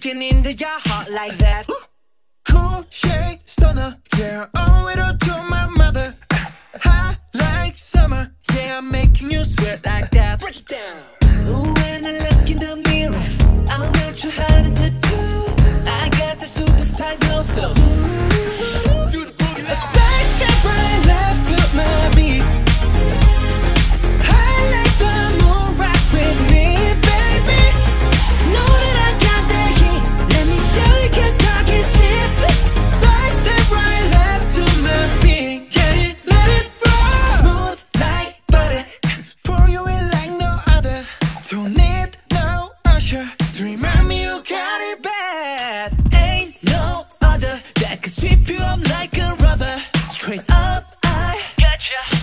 breaking into your heart like that. Cool shade stunner, yeah. Owe it all to my mother. High like summer, yeah. I'm Making you sweat like that. Just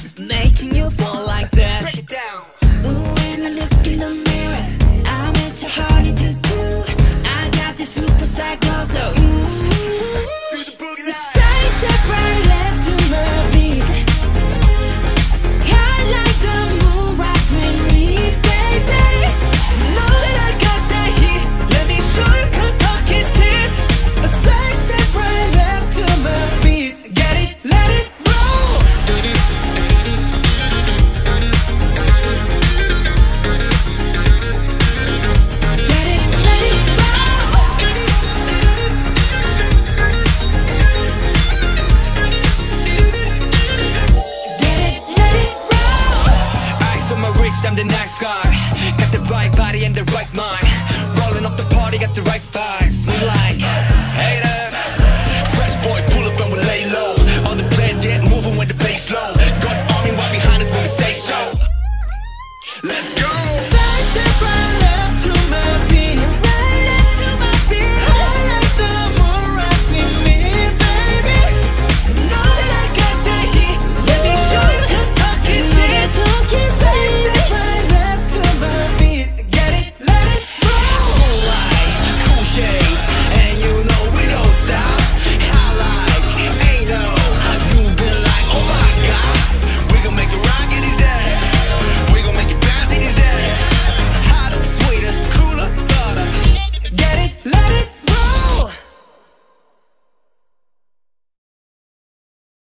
scar Got the right body and the right mind. Rolling up the party, got the right vibes. We like haters. Fresh boy, pull up and we lay low. All the players get moving when the bass low. Got army right behind us when we say so. Let's go. Sunset